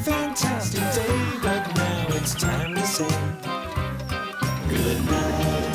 fantastic day, but now it's time to say goodnight.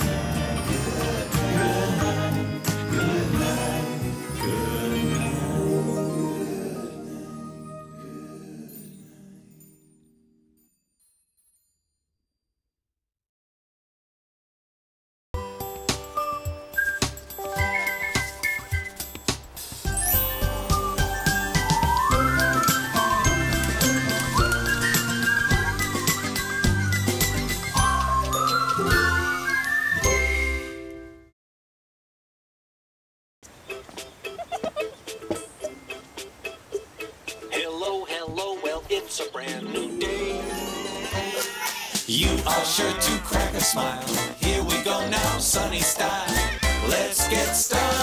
It's a brand new day. You are sure to crack a smile. Here we go now, sunny style. Let's get started.